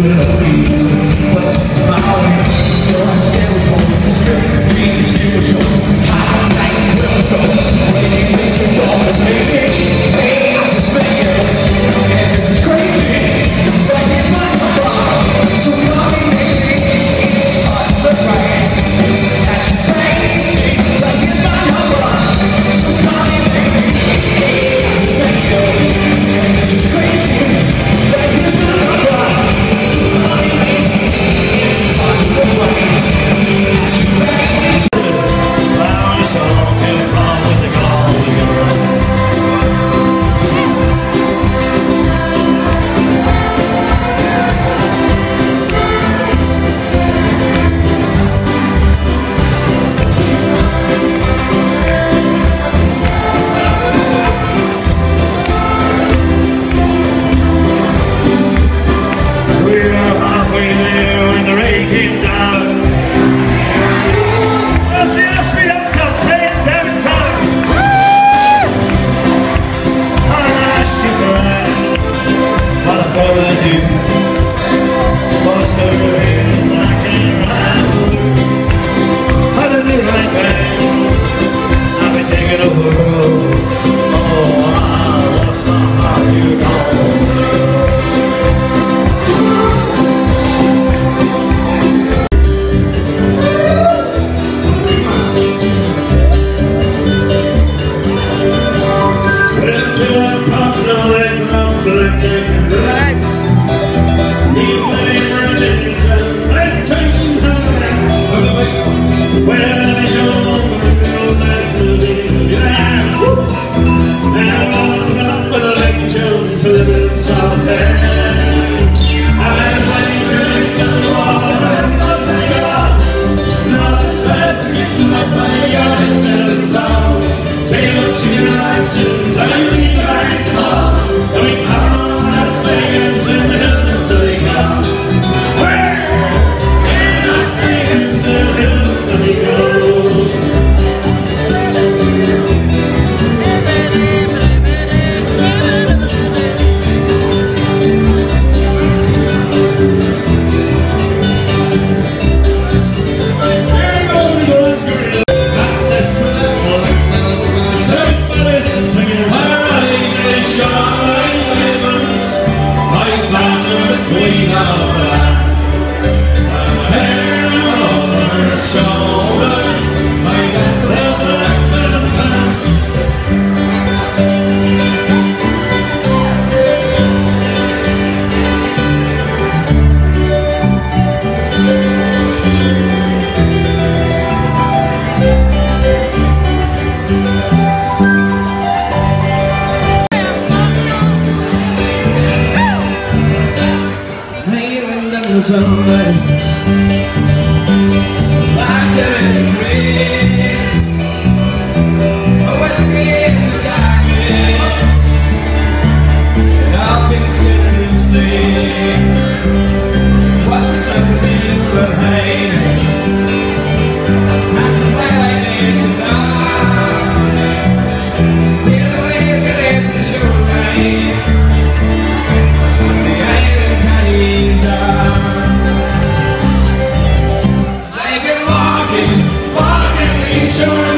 没有 days I love the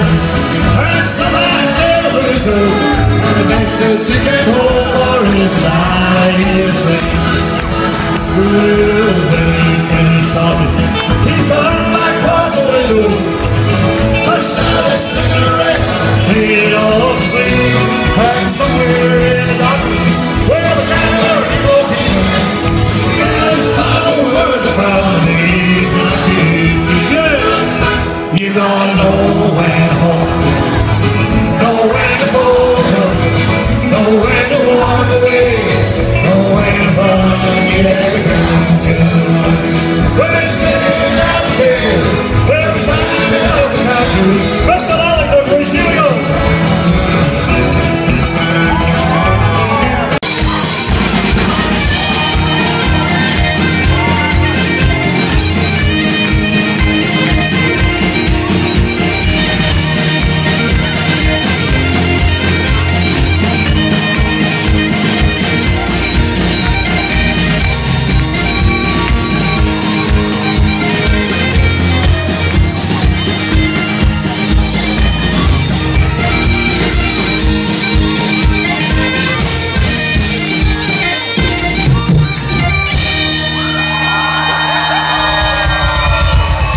And somebody tell the The best that you can hope for is nice Well, when he finished talking He turned back towards the window Pushed out a cigarette. He don't And somewhere in the darkness Where the gathering You're gonna